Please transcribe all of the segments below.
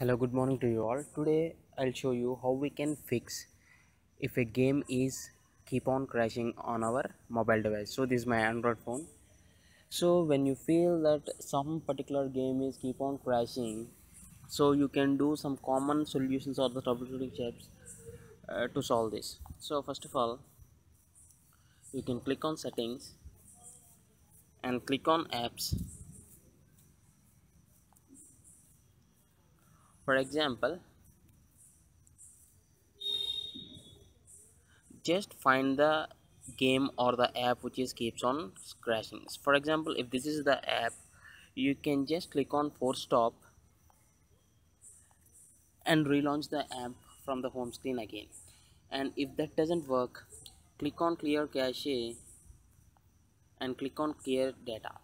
hello good morning to you all. Today i'll show you how we can fix if a game is keep on crashing on our mobile device. So this is my android phone. So when you feel that some particular game is keep on crashing so you can do some common solutions or the troubleshooting steps uh, to solve this. So first of all you can click on settings and click on apps for example just find the game or the app which is keeps on crashing. For example if this is the app you can just click on force stop and relaunch the app from the home screen again. And if that doesn't work click on clear cache and click on clear data.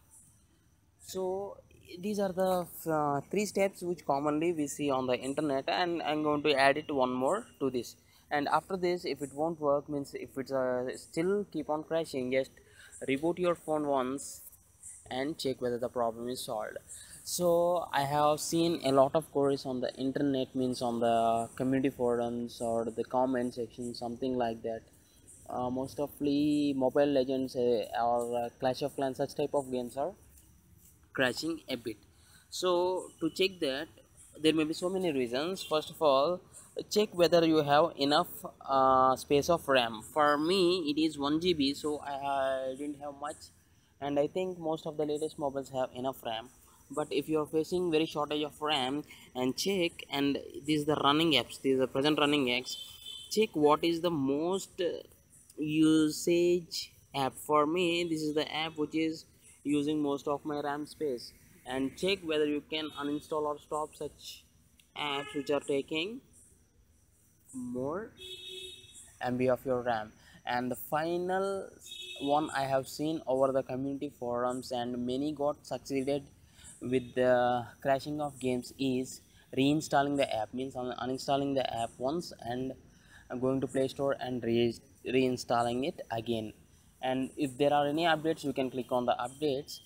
So these are the uh, three steps which commonly we see on the internet and i'm going to add it one more to this. And after this if it won't work means if it's uh, still keep on crashing just reboot your phone once and check whether the problem is solved. So i have seen a lot of queries on the internet means on the community forums or the comment section something like that. Uh, most ofly mobile legends uh, or uh, clash of clans such type of games are crashing a bit. So to check that there may be so many reasons. First of all check whether you have enough uh, space of ram. For me it is 1 gb so I, didn't have much. And i think most of the latest mobiles have enough ram. But if you are facing very shortage of ram and check and this is the running apps this is the present running apps check what is the most usage app. For me this is the app which is using most of my RAM space and check whether you can uninstall or stop such apps which are taking more MB of your RAM. And the final one I have seen over the community forums and many got succeeded with the crashing of games is reinstalling the app. Means uninstalling the app once and going to play store and re reinstalling it again and if there are any updates you can click on the updates.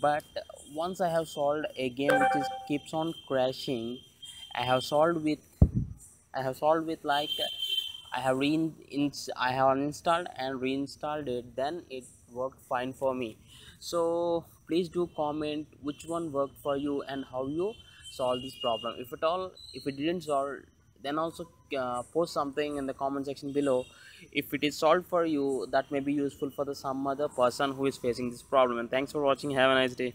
But once i have solved a game which is keeps on crashing i have solved with i have solved with like i have re i have uninstalled and reinstalled it then it worked fine for me. So please do comment which one worked for you and how you solve this problem. If at all if it didn't solve then also uh, post something in the comment section below. If it is solved for you that may be useful for the some other person who is facing this problem. And thanks for watching. Have a nice day